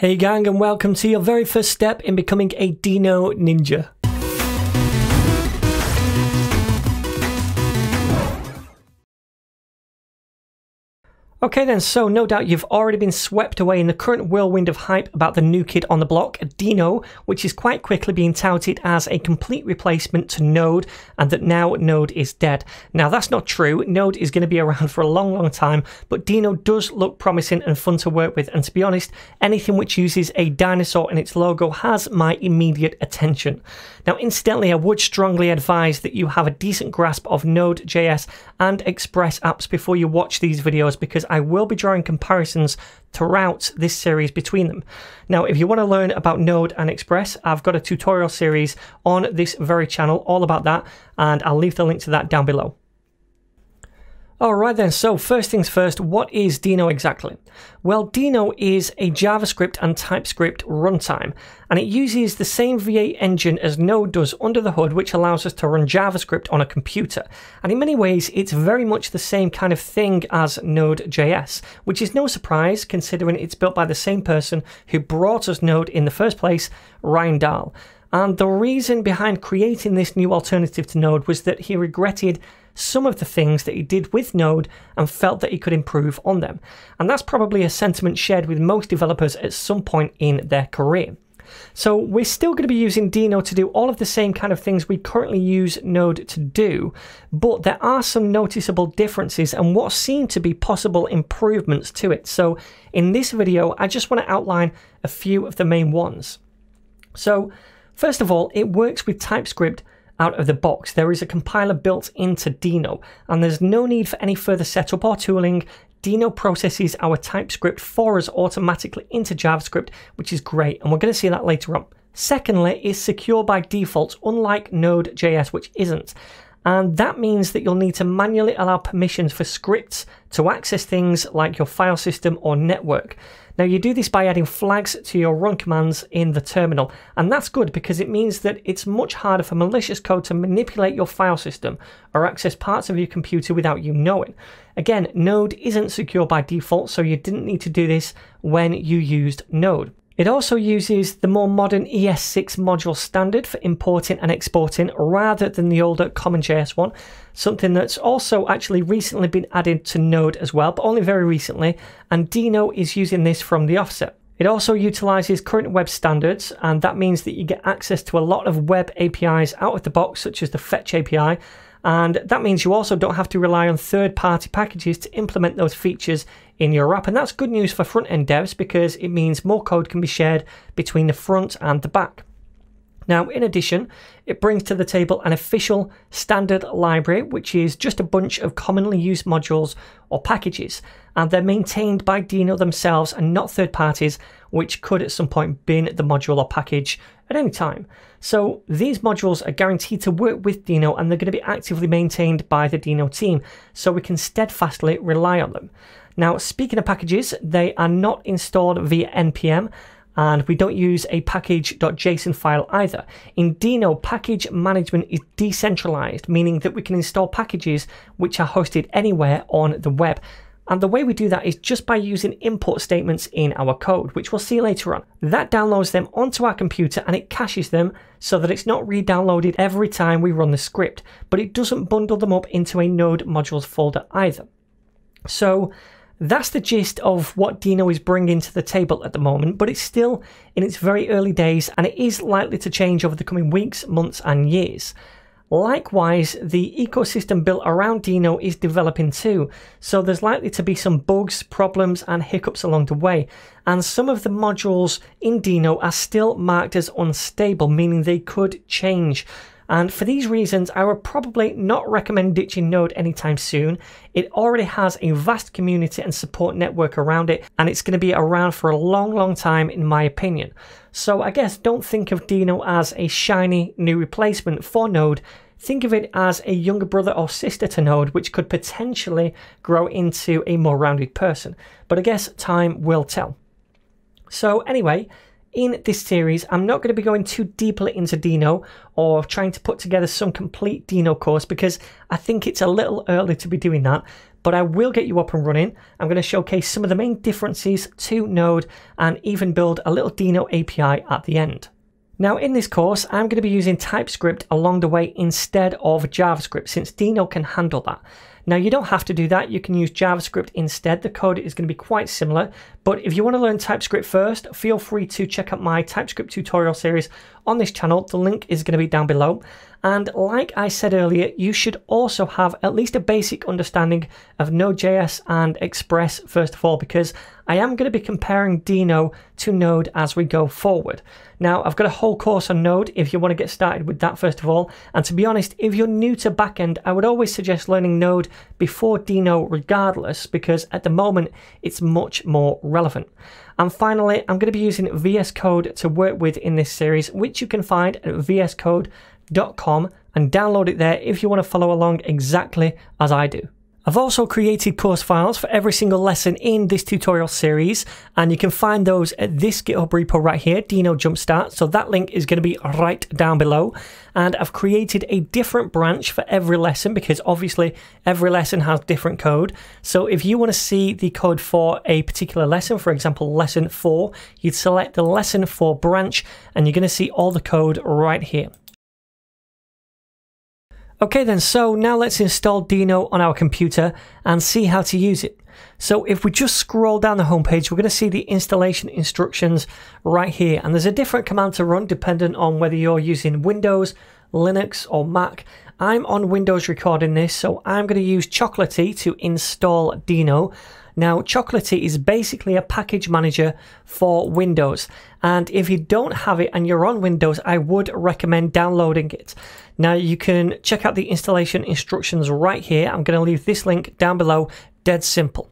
Hey gang and welcome to your very first step in becoming a Deno Ninja. Okay then, so no doubt you've already been swept away in the current whirlwind of hype about the new kid on the block, Deno, which is quite quickly being touted as a complete replacement to Node, and that now Node is dead. Now that's not true, Node is going to be around for a long, long time, but Deno does look promising and fun to work with, and to be honest, anything which uses a dinosaur in its logo has my immediate attention. Now incidentally, I would strongly advise that you have a decent grasp of Node.js and Express apps before you watch these videos because I will be drawing comparisons throughout this series between them. Now, if you want to learn about Node and Express, I've got a tutorial series on this very channel all about that, and I'll leave the link to that down below. Alright then, so first things first, what is Deno exactly? Well, Deno is a JavaScript and TypeScript runtime, and it uses the same V8 engine as Node does under the hood, which allows us to run JavaScript on a computer. And in many ways, it's very much the same kind of thing as Node.js, which is no surprise considering it's built by the same person who brought us Node in the first place, Ryan Dahl. And the reason behind creating this new alternative to Node was that he regretted some of the things that he did with Node and felt that he could improve on them. And that's probably a sentiment shared with most developers at some point in their career. So we're still going to be using Deno to do all of the same kind of things we currently use Node to do, but there are some noticeable differences and what seem to be possible improvements to it. So in this video, I just want to outline a few of the main ones. So first of all, it works with TypeScript out of the box. There is a compiler built into Deno, and there's no need for any further setup or tooling. Deno processes our TypeScript for us automatically into JavaScript, which is great, and we're going to see that later on. Secondly, it's secure by default, unlike Node.js, which isn't. And that means that you'll need to manually allow permissions for scripts to access things like your file system or network. Now you do this by adding flags to your run commands in the terminal, and that's good because it means that it's much harder for malicious code to manipulate your file system or access parts of your computer without you knowing. Again, Node isn't secure by default, so you didn't need to do this when you used Node. It also uses the more modern ES6 module standard for importing and exporting rather than the older CommonJS one, something that's also actually recently been added to Node as well, but only very recently, and Deno is using this from the offset. It also utilizes current web standards, and that means that you get access to a lot of web APIs out of the box, such as the Fetch API, and that means you also don't have to rely on third party packages to implement those features in your app. And that's good news for front end devs because it means more code can be shared between the front and the back. Now, in addition, it brings to the table an official standard library, which is just a bunch of commonly used modules or packages, and they're maintained by Deno themselves and not third parties, which could at some point bin the module or package at any time. So these modules are guaranteed to work with Deno and they're going to be actively maintained by the Deno team, so we can steadfastly rely on them. Now, speaking of packages, they are not installed via npm and we don't use a package.json file either. In Deno, package management is decentralized, meaning that we can install packages which are hosted anywhere on the web. And the way we do that is just by using import statements in our code, which we'll see later on. That downloads them onto our computer and it caches them so that it's not re-downloaded every time we run the script, but it doesn't bundle them up into a node modules folder either. So that's the gist of what Deno is bringing to the table at the moment, but it's still in its very early days and it is likely to change over the coming weeks, months, and years. Likewise, the ecosystem built around Deno is developing too, so there's likely to be some bugs, problems, and hiccups along the way. And some of the modules in Deno are still marked as unstable, meaning they could change. And for these reasons, I would probably not recommend ditching Node anytime soon. It already has a vast community and support network around it, and it's going to be around for a long, long time, in my opinion. So I guess don't think of Deno as a shiny new replacement for Node. Think of it as a younger brother or sister to Node, which could potentially grow into a more rounded person. But I guess time will tell. So, anyway, in this series, I'm not going to be going too deeply into Deno or trying to put together some complete Deno course because I think it's a little early to be doing that. but I will get you up and running. I'm going to showcase some of the main differences to Node and even build a little Deno API at the end. Now in this course, I'm going to be using TypeScript along the way instead of JavaScript since Deno can handle that. Now you don't have to do that, you can use JavaScript instead. The code is going to be quite similar, but if you want to learn TypeScript first, feel free to check out my TypeScript tutorial series on this channel. The link is going to be down below. And like I said earlier, you should also have at least a basic understanding of Node.js and Express first of all, because I am going to be comparing Deno to Node as we go forward. Now, I've got a whole course on Node if you want to get started with that first of all. And to be honest, if you're new to backend, I would always suggest learning Node before Deno regardless, because at the moment it's much more relevant. And finally, I'm going to be using VS Code to work with in this series, which you can find at vscode.com and download it there if you want to follow along exactly as I do. I've also created course files for every single lesson in this tutorial series, and you can find those at this GitHub repo right here, Deno Jumpstart. So that link is going to be right down below. And I've created a different branch for every lesson because obviously every lesson has different code. So if you want to see the code for a particular lesson, for example, lesson four, you'd select the lesson four branch and you're going to see all the code right here. Okay then, so now let's install Deno on our computer and see how to use it. So if we just scroll down the homepage, we're going to see the installation instructions right here. And there's a different command to run dependent on whether you're using Windows, Linux or Mac. I'm on Windows recording this, so I'm going to use Chocolatey to install Deno. Now, Chocolatey is basically a package manager for Windows. And if you don't have it and you're on Windows, I would recommend downloading it. Now you can check out the installation instructions right here. I'm going to leave this link down below, dead simple.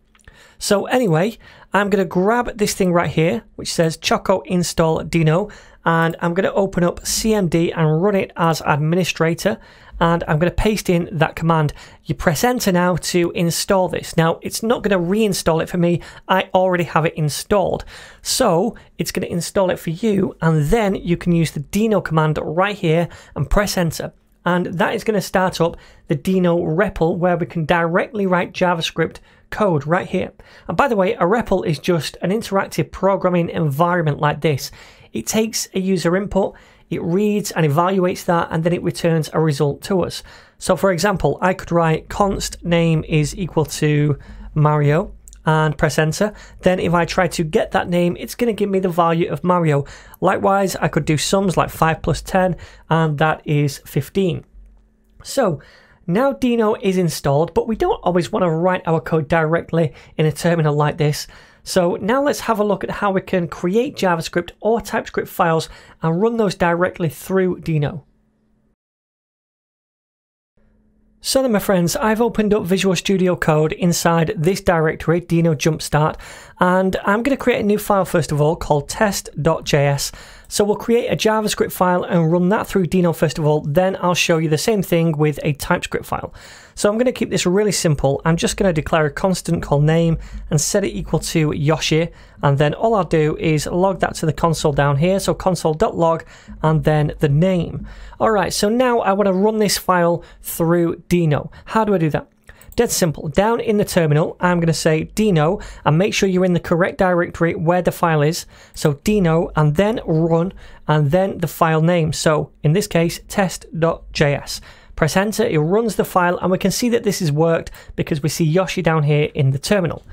So anyway, I'm going to grab this thing right here, which says Choco install Deno, and I'm going to open up CMD and run it as administrator and I'm going to paste in that command. You press enter now to install this. Now it's not going to reinstall it for me. I already have it installed. So it's going to install it for you and then you can use the deno command right here and press enter. And that is going to start up the deno REPL where we can directly write JavaScript code right here. And by the way, a REPL is just an interactive programming environment like this. It takes a user input, it reads and evaluates that, and then it returns a result to us. So, for example, I could write const name is equal to Mario and press enter. Then, if I try to get that name, it's going to give me the value of Mario. Likewise, I could do sums like 5 plus 10, and that is 15. So, now Deno is installed, but we don't always want to write our code directly in a terminal like this. So now let's have a look at how we can create JavaScript or TypeScript files and run those directly through Deno. So then my friends, I've opened up Visual Studio Code inside this directory, Deno Jumpstart, and I'm going to create a new file first of all called test.js. So we'll create a JavaScript file and run that through Deno first of all, then I'll show you the same thing with a TypeScript file. So I'm going to keep this really simple. I'm just going to declare a constant called name and set it equal to Yoshi. And then all I'll do is log that to the console down here. So console.log and then the name. All right, so now I want to run this file through Deno. How do I do that? Dead simple. Down in the terminal, I'm going to say Deno and make sure you're in the correct directory where the file is. So Deno and then run and then the file name. So in this case, test.js. Press enter, it runs the file, and we can see that this has worked because we see Yoshi down here in the terminal.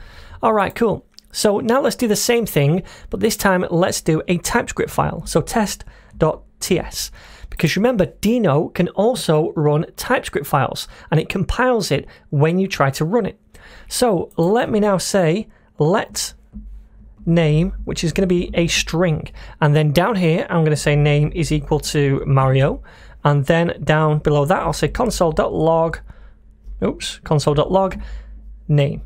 Alright, cool. So now let's do the same thing, but this time let's do a TypeScript file. So test.ts. Because remember, Deno can also run TypeScript files, and it compiles it when you try to run it. So let me now say let name, which is going to be a string. And then down here, I'm going to say name is equal to Mario. And then down below that, I'll say console.log, oops, console.log name.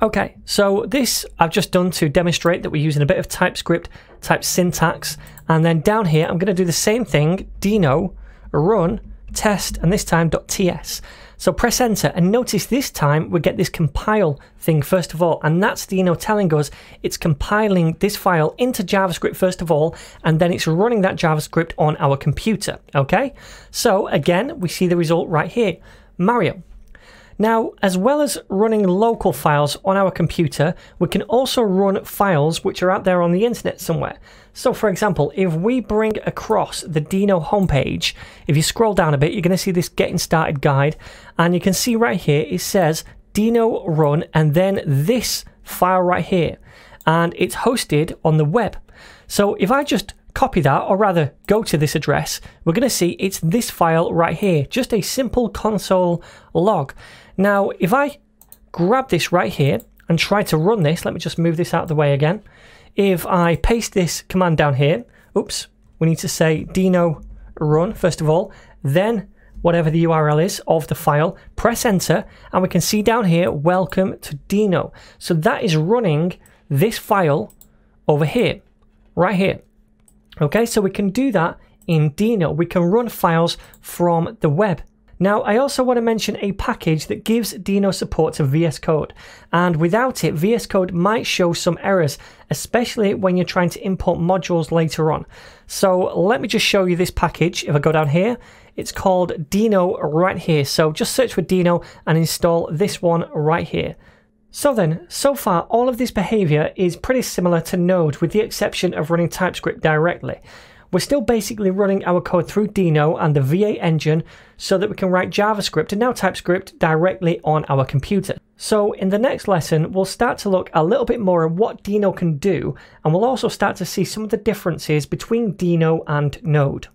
Okay, so this I've just done to demonstrate that we're using a bit of TypeScript type syntax. And then down here, I'm going to do the same thing, deno run test, and this time .ts. So press enter and notice this time we get this compile thing first of all and that's Deno telling us it's compiling this file into JavaScript first of all and then it's running that JavaScript on our computer, okay? So again, we see the result right here, Mario. Now, as well as running local files on our computer, we can also run files which are out there on the internet somewhere. So, for example, if we bring across the Deno homepage, if you scroll down a bit, you're going to see this Getting Started guide, and you can see right here it says Deno run and then this file right here, and it's hosted on the web. So, if I just copy that, or rather go to this address, we're going to see it's this file right here, just a simple console log. Now, if I grab this right here and try to run this, let me just move this out of the way again. If I paste this command down here, oops, we need to say deno run first of all, then whatever the URL is of the file, press enter, and we can see down here, welcome to Deno. So that is running this file over here, right here. Okay, so we can do that in Deno. We can run files from the web. Now, I also want to mention a package that gives Deno support to VS Code, and without it, VS Code might show some errors, especially when you're trying to import modules later on. So let me just show you this package. If I go down here, it's called Deno right here. So just search for Deno and install this one right here. So then, so far, all of this behavior is pretty similar to Node with the exception of running TypeScript directly. We're still basically running our code through Deno and the V8 engine so that we can write JavaScript and now TypeScript directly on our computer. So in the next lesson, we'll start to look a little bit more at what Deno can do and we'll also start to see some of the differences between Deno and Node.